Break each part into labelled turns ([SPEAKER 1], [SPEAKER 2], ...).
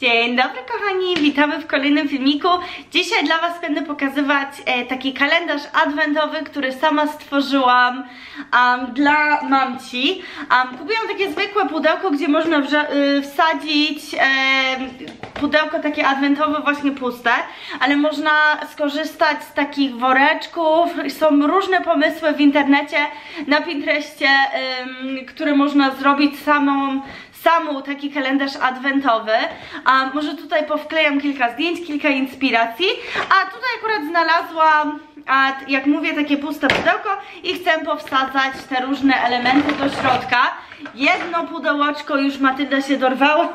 [SPEAKER 1] Dzień dobry kochani, witamy w kolejnym filmiku. Dzisiaj dla Was będę pokazywać e, taki kalendarz adwentowy, który sama stworzyłam um, dla mamci. Um, kupiłam takie zwykłe pudełko, gdzie można y, wsadzić e, pudełko takie adwentowe, właśnie puste, ale można skorzystać z takich woreczków. Są różne pomysły w internecie, na Pinterestie, które można zrobić samą samą taki kalendarz adwentowy. A może tutaj powklejam kilka zdjęć, kilka inspiracji. A tutaj akurat znalazłam, a, jak mówię, takie puste pudełko i chcę powsadzać te różne elementy do środka. Jedno pudełeczko już Matylda się dorwała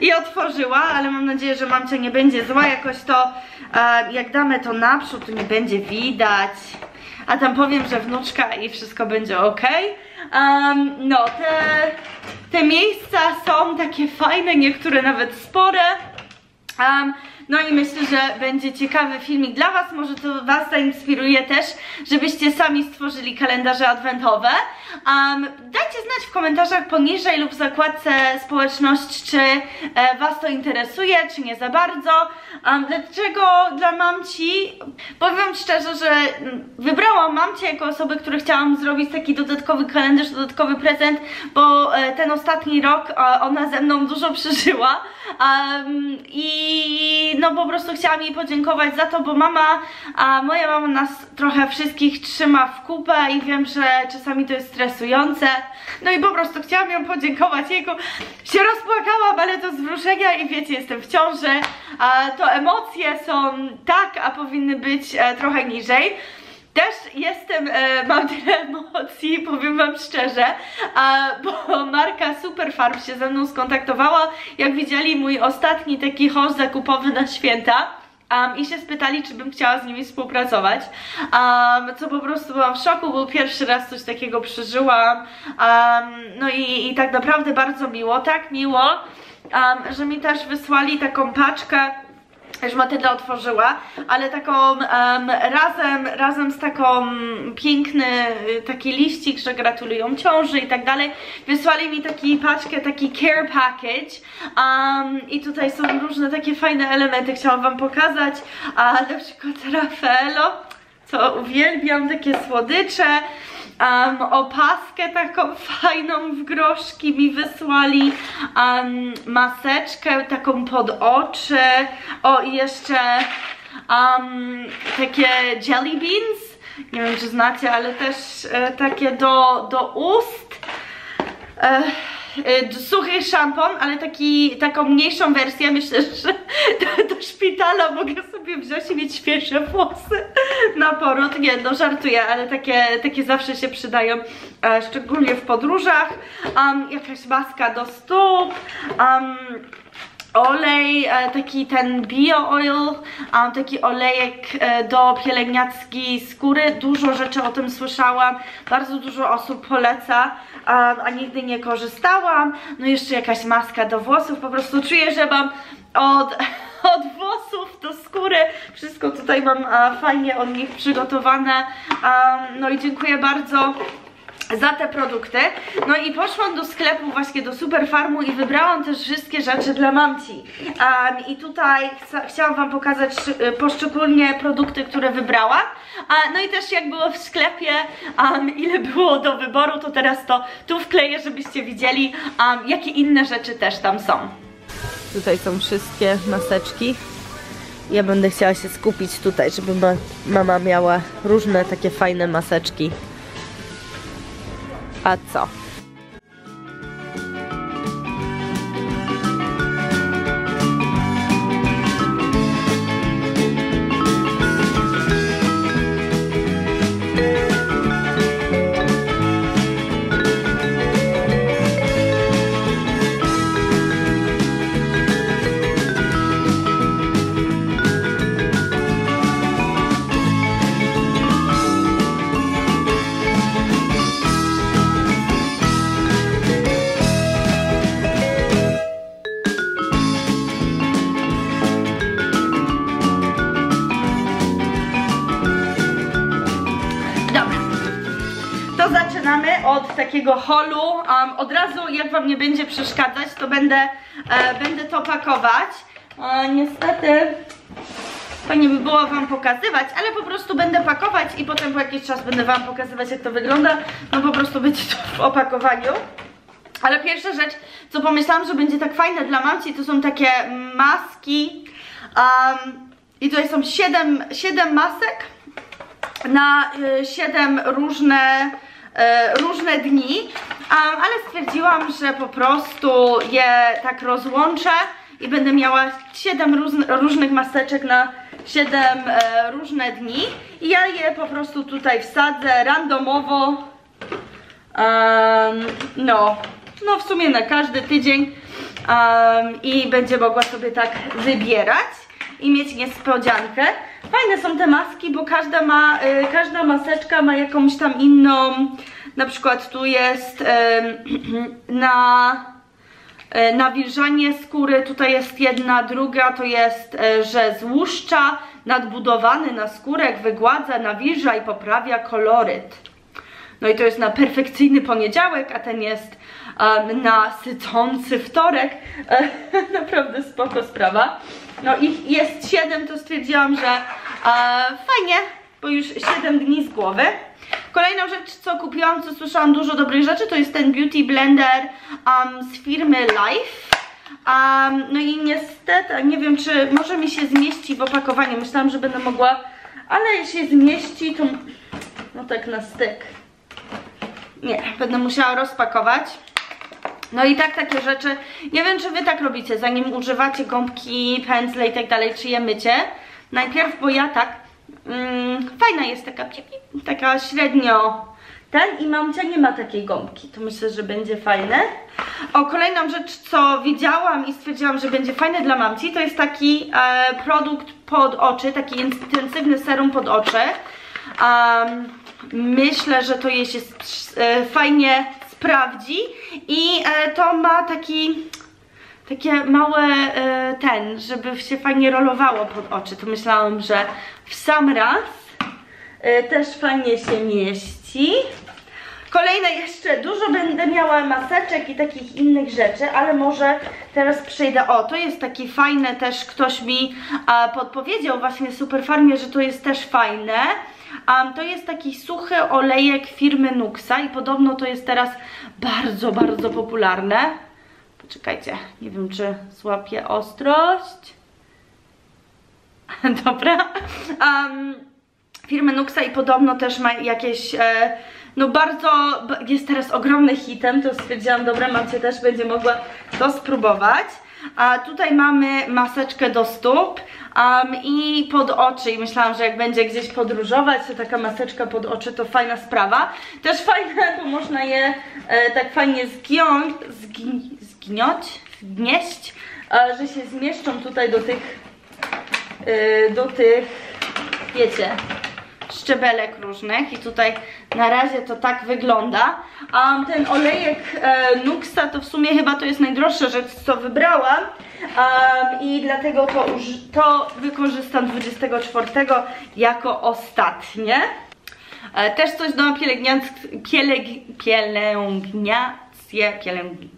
[SPEAKER 1] i otworzyła, ale mam nadzieję, że mamcia nie będzie zła. Jakoś to, jak damy to naprzód, to nie będzie widać. A tam powiem, że wnuczka i wszystko będzie ok. Um, no, te, te miejsca są takie fajne, niektóre nawet spore. Um, no i myślę, że będzie ciekawy filmik dla Was, może to Was zainspiruje też, żebyście sami stworzyli kalendarze adwentowe. Um, dajcie znać w komentarzach poniżej lub w zakładce społeczność, czy e, Was to interesuje, czy nie za bardzo. Um, dlaczego dla mamci? Powiem szczerze, że wybrałam mamcie jako osobę, która chciałam zrobić taki dodatkowy kalendarz, dodatkowy prezent, bo e, ten ostatni rok e, ona ze mną dużo przeżyła um, i no po prostu chciałam jej podziękować za to, bo mama, a moja mama nas trochę wszystkich trzyma w kupę i wiem, że czasami to jest stresujące. No i po prostu chciałam ją podziękować. Jego się rozpłakałam, ale to z wzruszenia i wiecie, jestem w ciąży. A, to emocje są tak, a powinny być e, trochę niżej. Też jestem, e, mam tyle emocji, powiem wam szczerze, a, bo marka Superfarm się ze mną skontaktowała, jak widzieli mój ostatni taki host zakupowy na święta. Um, i się spytali, czy bym chciała z nimi współpracować, um, co po prostu byłam w szoku, bo pierwszy raz coś takiego przeżyłam, um, no i, i tak naprawdę bardzo miło, tak miło, że mi też wysłali taką paczkę już Matylda otworzyła, ale taką um, razem, razem z taką piękny taki liścik, że gratulują ciąży i tak dalej, wysłali mi taki paczkę, taki care package. Um, i tutaj są różne takie fajne elementy, chciałam wam pokazać, a na przykład Raffaello, co uwielbiam, takie słodycze, um, opaskę taką fajną w groszki mi wysłali, um, maseczkę taką pod oczy, o i jeszcze um, takie jelly beans, nie wiem czy znacie, ale też e, takie do, do ust. E, suchy szampon, ale taki, taką mniejszą wersję, myślę, że do, do szpitala mogę sobie wziąć i mieć świeże włosy na poród. Nie, no żartuję, ale takie, takie zawsze się przydają, e, szczególnie w podróżach. Um, jakaś maska do stóp, um, olej, e, taki ten bio oil, taki olejek e, do pielęgnacji skóry, dużo rzeczy o tym słyszałam, bardzo dużo osób poleca, a nigdy nie korzystałam, no jeszcze jakaś maska do włosów, po prostu czuję, że mam od, od włosów do skóry, wszystko tutaj mam fajnie od nich przygotowane, no i dziękuję bardzo za te produkty. No i poszłam do sklepu właśnie do Superfarmu i wybrałam też wszystkie rzeczy dla mamci. Um, I tutaj chciałam wam pokazać y, poszczególnie produkty, które wybrałam. Uh, no i też jak było w sklepie, um, ile było do wyboru, to teraz to tu wkleję, żebyście widzieli, um, jakie inne rzeczy też tam są. Tutaj są wszystkie maseczki. Ja będę chciała się skupić tutaj, żeby ma mama miała różne takie fajne maseczki a takiego holu. Um, od razu, jak Wam nie będzie przeszkadzać, to będę, e, będę to pakować. E, niestety fajnie by było Wam pokazywać, ale po prostu będę pakować i potem po jakiś czas będę Wam pokazywać, jak to wygląda. No po prostu będzie to w opakowaniu. Ale pierwsza rzecz, co pomyślałam, że będzie tak fajne dla mamci, to są takie maski. Um, I tutaj są 7, 7 masek na 7 różne, e, różne dni, ale stwierdziłam, że po prostu je tak rozłączę i będę miała 7 różnych maseczek na 7 e, różne dni. I ja je po prostu tutaj wsadzę randomowo. No, no w sumie na każdy tydzień i będzie mogła sobie tak wybierać i mieć niespodziankę. Fajne są te maski, bo każda ma, y, każda maseczka ma jakąś tam inną, na przykład tu jest y, na y, nawilżanie skóry, tutaj jest jedna, druga to jest, y, że złuszcza, nadbudowany na skórek, wygładza, nawilża i poprawia koloryt. No i to jest na perfekcyjny poniedziałek, a ten jest um, na sycący wtorek. Naprawdę spoko sprawa. No ich jest 7, to stwierdziłam, że e, fajnie, bo już 7 dni z głowy. Kolejną rzecz, co kupiłam, co słyszałam dużo dobrych rzeczy, to jest ten Beauty Blender um, z firmy Life. Um, no i niestety, nie wiem czy może mi się zmieści w opakowaniu, myślałam, że będę mogła, ale jeśli zmieści, to no tak na styk. Nie, będę musiała rozpakować. No i tak takie rzeczy, nie wiem czy wy tak robicie, zanim używacie gąbki, pędzle i tak dalej, czy je mycie. Najpierw, bo ja tak, mm, fajna jest taka, taka średnio ten i mamcia nie ma takiej gąbki, to myślę, że będzie fajne. O, kolejną rzecz, co widziałam i stwierdziłam, że będzie fajne dla mamci, to jest taki e, produkt pod oczy, taki intensywny serum pod oczy. Um, myślę, że to jest, jest e, fajnie sprawdzi i e, to ma taki takie małe e, ten, żeby się fajnie rolowało pod oczy. To myślałam, że w sam raz e, też fajnie się mieści. Kolejne jeszcze, dużo będę miała maseczek i takich innych rzeczy, ale może teraz przejdę, o to jest taki fajne też, ktoś mi podpowiedział właśnie Super Farmie, że to jest też fajne. Um, to jest taki suchy olejek firmy Nuxa i podobno to jest teraz bardzo, bardzo popularne. Poczekajcie, nie wiem czy złapię ostrość. Dobra. Um, firmy Nuxa i podobno też ma jakieś, e, no bardzo, jest teraz ogromny hitem, to stwierdziłam, dobra, mamcie też będzie mogła to spróbować. A tutaj mamy maseczkę do stóp um, i pod oczy i myślałam, że jak będzie gdzieś podróżować, to taka maseczka pod oczy to fajna sprawa. Też fajne, bo można je e, tak fajnie zgiąć, zgi, zgniąć, zgnieść, e, że się zmieszczą tutaj do tych, e, do tych, wiecie, szczebelek różnych i tutaj na razie to tak wygląda. Um, ten olejek e, Nuxa to w sumie chyba to jest najdroższa rzecz, co wybrałam um, i dlatego to, to wykorzystam 24 jako ostatnie. E, też coś do pielęgnacji, pieleg, pielęgniację, pielęgniację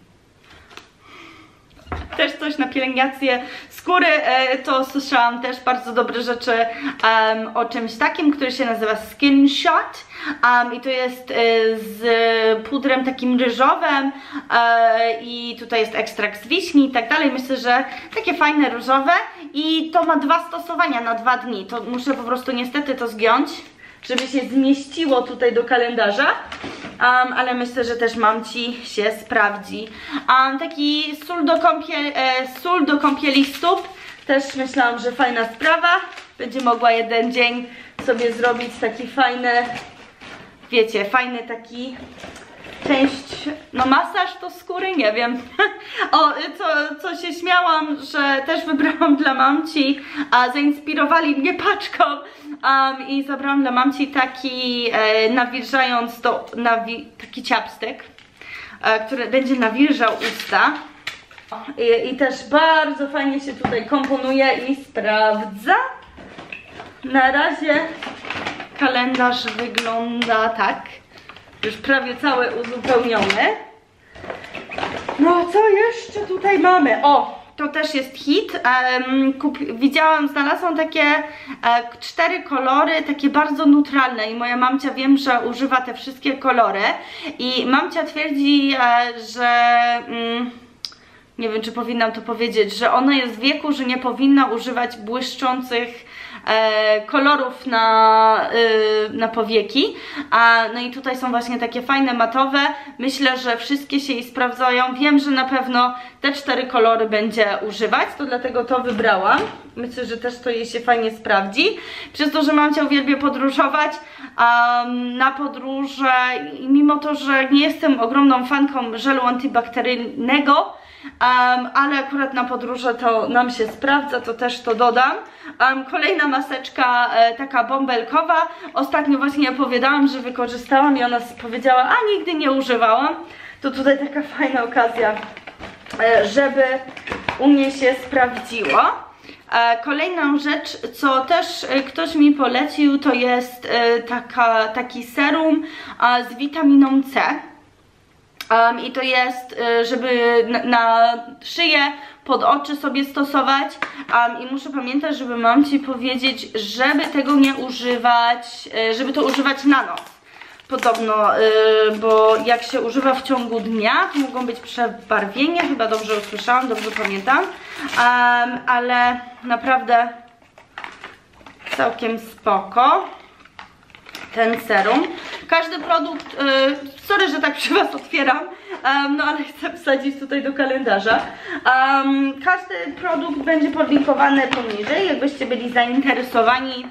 [SPEAKER 1] też coś na pielęgnację skóry, e, to słyszałam też bardzo dobre rzeczy um, o czymś takim, który się nazywa Skin Shot. Um, i to jest e, z pudrem takim ryżowym e, i tutaj jest ekstrakt z wiśni i tak dalej, myślę, że takie fajne różowe i to ma dwa stosowania na dwa dni, to muszę po prostu niestety to zgiąć żeby się zmieściło tutaj do kalendarza, um, ale myślę, że też mam Ci się sprawdzi. Um, taki sól do, kąpiel, e, sól do kąpieli stóp, też myślałam, że fajna sprawa. Będzie mogła jeden dzień sobie zrobić taki fajny, wiecie, fajny taki część, no masaż to skóry, nie wiem. o, co, co się śmiałam, że też wybrałam dla mamci, a zainspirowali mnie paczką um, i zabrałam dla mamci taki e, nawilżając nawi, taki ciapstek, e, który będzie nawilżał usta. I, I też bardzo fajnie się tutaj komponuje i sprawdza. Na razie kalendarz wygląda tak. Już prawie cały uzupełniony. No, co jeszcze tutaj mamy? O, to też jest hit. Um, kupi, widziałam, znalazłam takie e, cztery kolory, takie bardzo neutralne i moja mamcia wiem, że używa te wszystkie kolory i mamcia twierdzi, e, że... Mm, nie wiem, czy powinnam to powiedzieć, że ona jest w wieku, że nie powinna używać błyszczących kolorów na, y, na powieki. A, no i tutaj są właśnie takie fajne matowe. Myślę, że wszystkie się jej sprawdzają. Wiem, że na pewno te cztery kolory będzie używać, to dlatego to wybrałam. Myślę, że też to jej się fajnie sprawdzi. Przez to, że mam cię uwielbię podróżować um, na podróże mimo to, że nie jestem ogromną fanką żelu antybakteryjnego, Um, ale akurat na podróże to nam się sprawdza, to też to dodam. Um, kolejna maseczka e, taka bąbelkowa. Ostatnio właśnie opowiadałam, że wykorzystałam i ona powiedziała, a nigdy nie używałam. To tutaj taka fajna okazja, e, żeby u mnie się sprawdziło. E, kolejną rzecz, co też e, ktoś mi polecił, to jest e, taka, taki serum z witaminą C. Um, I to jest, y, żeby na, na, szyję, pod oczy sobie stosować. Um, I muszę pamiętać, żeby mam Ci powiedzieć, żeby tego nie używać, y, żeby to używać na noc. Podobno, y, bo jak się używa w ciągu dnia, to mogą być przebarwienia, chyba dobrze usłyszałam, dobrze pamiętam. Um, ale naprawdę całkiem spoko ten serum. Każdy produkt, yy, sorry, że tak przy Was otwieram, um, no ale chcę wsadzić tutaj do kalendarza. Um, każdy produkt będzie podlinkowany poniżej, jakbyście byli zainteresowani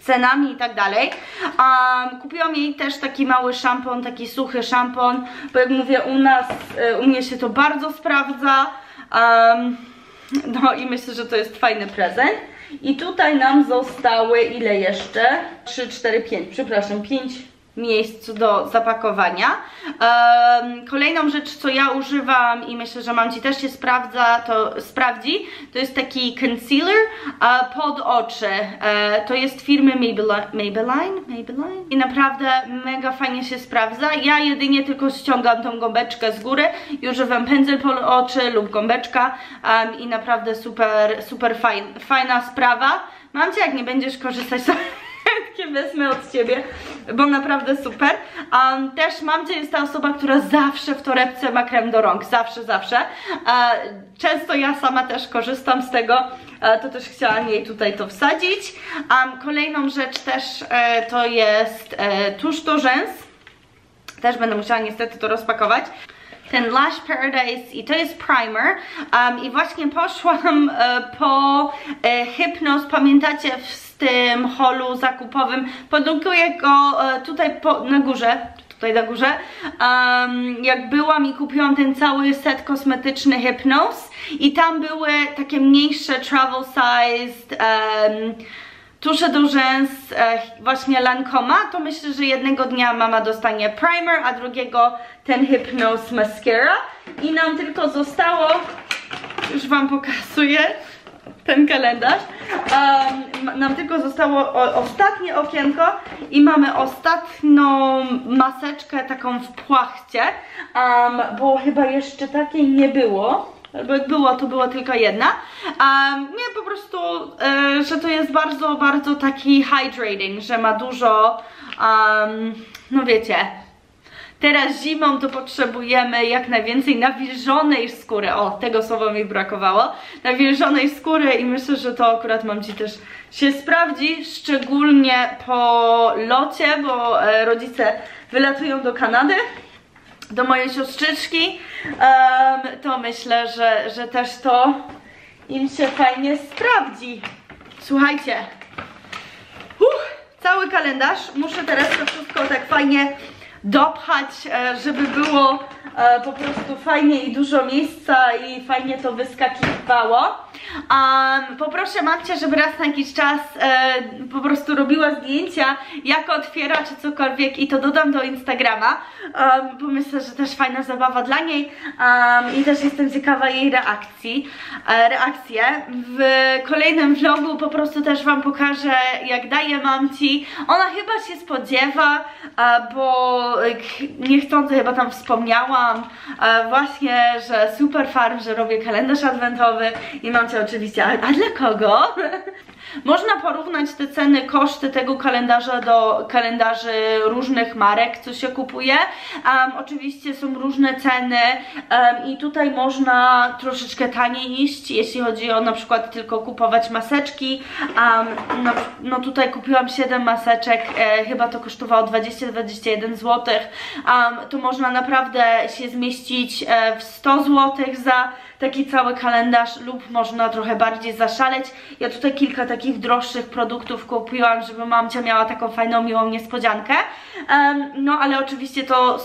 [SPEAKER 1] cenami i tak dalej. Um, kupiłam jej też taki mały szampon, taki suchy szampon, bo jak mówię u nas, y, u mnie się to bardzo sprawdza. Um, no i myślę, że to jest fajny prezent. I tutaj nam zostały ile jeszcze? 3, 4, 5, przepraszam, 5 miejsc do zapakowania. Kolejną rzecz, co ja używam i myślę, że mam Ci też się sprawdza, to sprawdzi, to jest taki concealer uh, pod oczy. Uh, to jest firmy Maybelline, Maybelline, Maybelline i naprawdę mega fajnie się sprawdza. Ja jedynie tylko ściągam tą gąbeczkę z góry i używam pędzel pod oczy lub gąbeczka i naprawdę super, super fajn, fajna sprawa. Mam Cię, jak nie będziesz korzystać z chętnie wezmę od Ciebie, bo naprawdę super. Um, też mamcia jest ta osoba, która zawsze w torebce ma krem do rąk, zawsze, zawsze. Uh, często ja sama też korzystam z tego, uh, to też chciałam jej tutaj to wsadzić. Um, kolejną rzecz też uh, to jest tusz do rzęs. Też będę musiała niestety to rozpakować ten Lash Paradise i to jest primer um, i właśnie poszłam e, po e, Hypnos, pamiętacie w tym holu zakupowym, podlinkuję go e, tutaj po, na górze, tutaj na górze, um, jak byłam i kupiłam ten cały set kosmetyczny Hypnos i tam były takie mniejsze travel sized um, tusze do rzęs e, właśnie Lancoma, to myślę, że jednego dnia mama dostanie primer, a drugiego ten Hypnose Mascara. I nam tylko zostało, już wam pokazuję ten kalendarz, um, nam tylko zostało o, ostatnie okienko i mamy ostatnią maseczkę taką w płachcie, um, bo chyba jeszcze takiej nie było. Albo jak było, to była tylko jedna. Um, nie, po prostu, e, że to jest bardzo, bardzo taki hydrating, że ma dużo, um, no wiecie, teraz zimą to potrzebujemy jak najwięcej nawilżonej skóry, o, tego słowa mi brakowało, nawilżonej skóry i myślę, że to akurat mam Ci też się sprawdzi, szczególnie po locie, bo e, rodzice wylatują do Kanady, do mojej siostrzyczki, um, to myślę, że, że też to im się fajnie sprawdzi. Słuchajcie, Uff, cały kalendarz, muszę teraz to wszystko tak fajnie dopchać, e, żeby było e, po prostu fajnie i dużo miejsca i fajnie to wyskakiwało. Um, poproszę mamcie, żeby raz na jakiś czas e, po prostu robiła zdjęcia, jak otwiera czy cokolwiek i to dodam do Instagrama, um, bo myślę, że też fajna zabawa dla niej um, i też jestem ciekawa jej reakcji, e, reakcję. W kolejnym vlogu po prostu też wam pokażę, jak daję mamci. Ona chyba się spodziewa, e, e, niechcący chyba tam wspomniałam e, właśnie, że super farm, że robię kalendarz adwentowy i mamcia oczywiście, a, a dla kogo? Można porównać te ceny, koszty tego kalendarza do kalendarzy różnych marek, co się kupuje. Um, oczywiście są różne ceny um, i tutaj można troszeczkę taniej iść, jeśli chodzi o na przykład tylko kupować maseczki. Um, no, no, tutaj kupiłam 7 maseczek, e, chyba to kosztowało 20-21 zł. Tu można naprawdę się zmieścić e, w 100 zł za taki cały kalendarz lub można trochę bardziej zaszaleć. Ja tutaj kilka takich droższych produktów kupiłam, żeby mamcia miała taką fajną, miłą niespodziankę. Um, no ale oczywiście to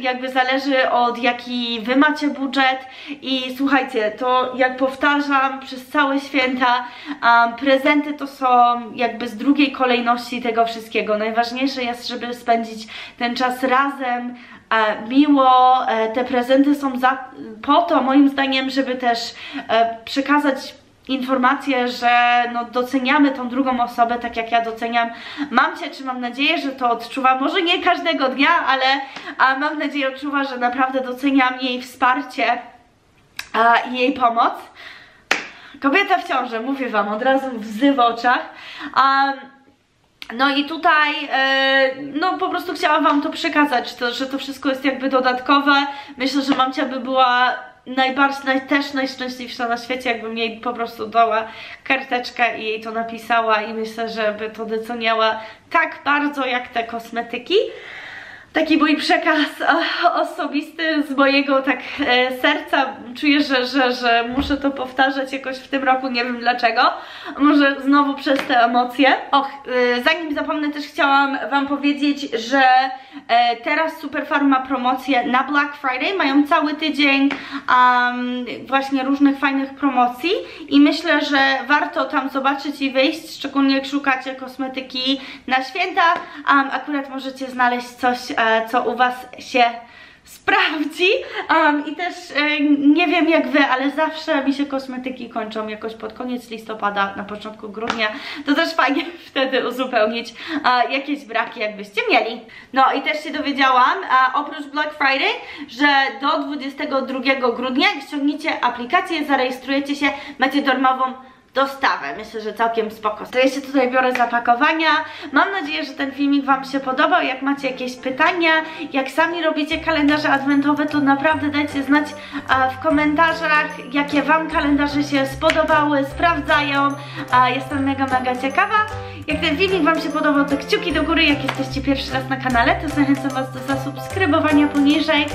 [SPEAKER 1] jakby zależy od jaki wy macie budżet i słuchajcie, to jak powtarzam przez całe święta, um, prezenty to są jakby z drugiej kolejności tego wszystkiego. Najważniejsze jest, żeby spędzić ten czas razem, e, miło, e, te prezenty są za, po to moim zdaniem, żeby też e, przekazać informację, że no, doceniamy tą drugą osobę, tak jak ja doceniam mam cię, czy mam nadzieję, że to odczuwa, może nie każdego dnia, ale a mam nadzieję odczuwa, że naprawdę doceniam jej wsparcie a, i jej pomoc. Kobieta w ciąży, mówię wam, od razu wzy w oczach. Um, no i tutaj, e, no po prostu chciałam wam to przekazać, to, że to wszystko jest jakby dodatkowe. Myślę, że mamcia by była najbardziej, naj, też najszczęśliwsza na świecie, jakbym jej po prostu dała karteczkę i jej to napisała i myślę, że by to doceniała tak bardzo jak te kosmetyki taki mój przekaz osobisty z mojego tak e, serca. Czuję, że, że, że muszę to powtarzać jakoś w tym roku, nie wiem dlaczego. Może znowu przez te emocje. Och, e, zanim zapomnę też chciałam wam powiedzieć, że e, teraz Superfarm ma promocję na Black Friday. Mają cały tydzień um, właśnie różnych fajnych promocji i myślę, że warto tam zobaczyć i wyjść, szczególnie jak szukacie kosmetyki na święta. Um, akurat możecie znaleźć coś E, co u Was się sprawdzi um, i też e, nie wiem jak wy, ale zawsze mi się kosmetyki kończą jakoś pod koniec listopada, na początku grudnia, to też fajnie wtedy uzupełnić e, jakieś braki jakbyście mieli. No i też się dowiedziałam, oprócz Black Friday, że do 22 grudnia ściągniecie aplikację, zarejestrujecie się, macie darmową dostawę. Myślę, że całkiem spoko. To się tutaj biorę zapakowania. Mam nadzieję, że ten filmik Wam się podobał. Jak macie jakieś pytania, jak sami robicie kalendarze adwentowe, to naprawdę dajcie znać w komentarzach, jakie Wam kalendarze się spodobały, sprawdzają. Jestem mega, mega ciekawa. Jak ten filmik Wam się podobał, to kciuki do góry. Jak jesteście pierwszy raz na kanale, to zachęcam Was do zasubskrybowania poniżej.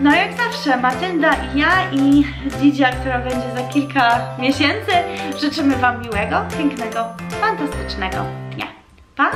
[SPEAKER 1] No jak zawsze, Matylda i ja i Dzidzia, która będzie za kilka miesięcy, życzymy Wam miłego, pięknego, fantastycznego dnia. Pa!